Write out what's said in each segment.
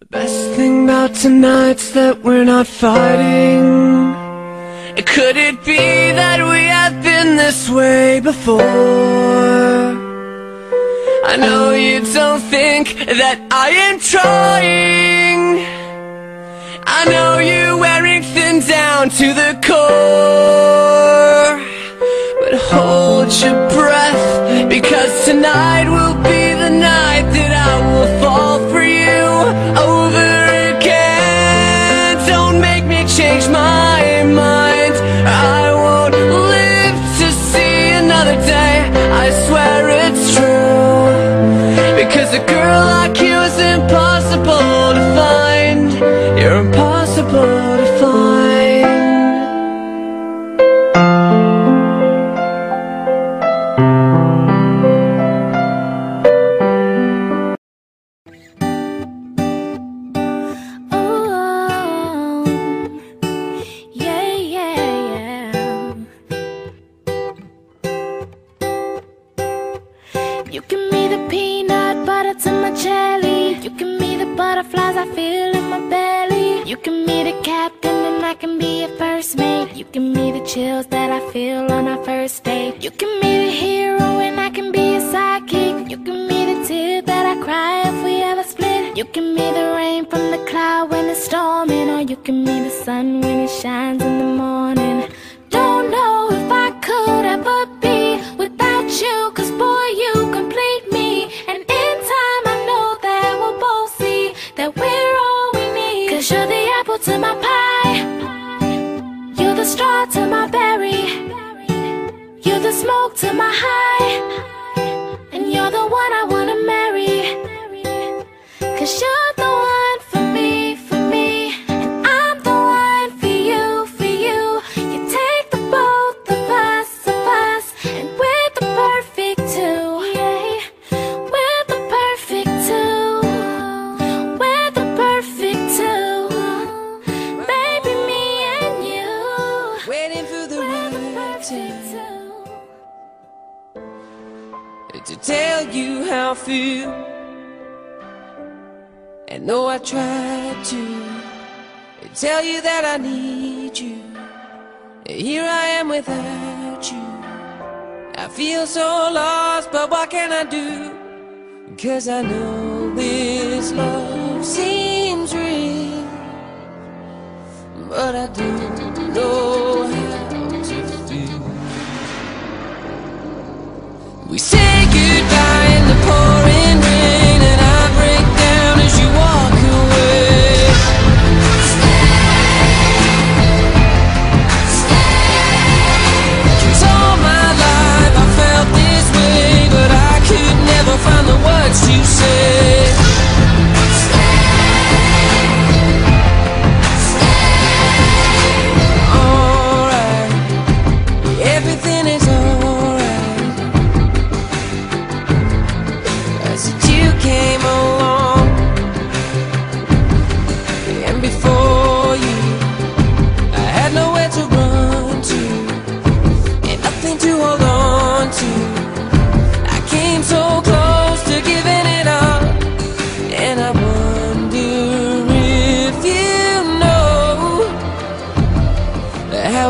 The best thing about tonight's that we're not fighting. Could it be that we have been this way before? I know you don't think that I am trying. A girl like you is impossible You can me the peanut butter to my jelly. You can me the butterflies I feel in my belly. You can me the captain and I can be your first mate. You can me the chills that I feel on our first date. You can me the hero and I can be your sidekick. You can me the tear that I cry if we ever split. You can me the rain from the cloud when it's storming, or you can me the sun when it shines in the morning. Don't smoke to my high, tell you how I feel. And though I tried to tell you that I need you, here I am without you. I feel so lost, but what can I do? Cause I know this love seems real, but I don't know how to feel. We say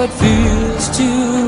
it feels to